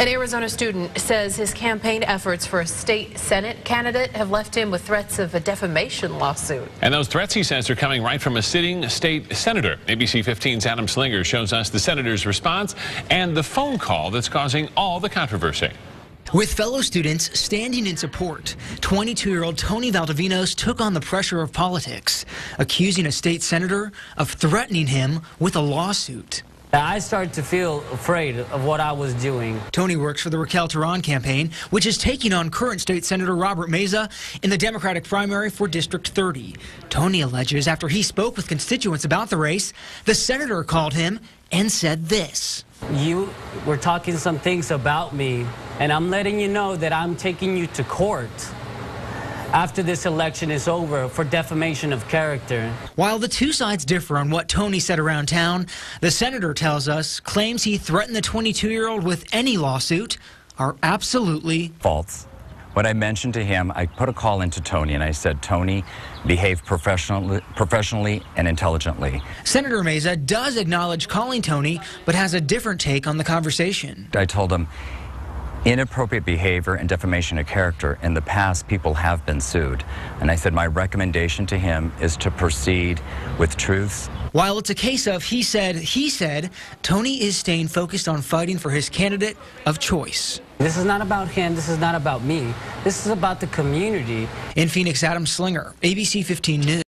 An Arizona student says his campaign efforts for a state Senate candidate have left him with threats of a defamation lawsuit. And those threats, he says, are coming right from a sitting state senator. ABC 15's Adam Slinger shows us the senator's response and the phone call that's causing all the controversy. With fellow students standing in support, 22-year-old Tony Valdovinos took on the pressure of politics, accusing a state senator of threatening him with a lawsuit. I started to feel afraid of what I was doing. Tony works for the Raquel Teran campaign, which is taking on current state senator Robert Meza in the Democratic primary for District 30. Tony alleges after he spoke with constituents about the race, the senator called him and said this. You were talking some things about me, and I'm letting you know that I'm taking you to court after this election is over for defamation of character. While the two sides differ on what Tony said around town, the senator tells us claims he threatened the 22 year old with any lawsuit are absolutely false. What I mentioned to him, I put a call into Tony and I said, Tony, behave professionally, professionally and intelligently. Senator Meza does acknowledge calling Tony, but has a different take on the conversation. I told him, inappropriate behavior and defamation of character. In the past, people have been sued. And I said my recommendation to him is to proceed with truths. While it's a case of he said, he said, Tony is staying focused on fighting for his candidate of choice. This is not about him. This is not about me. This is about the community. In Phoenix, Adam Slinger, ABC 15 News.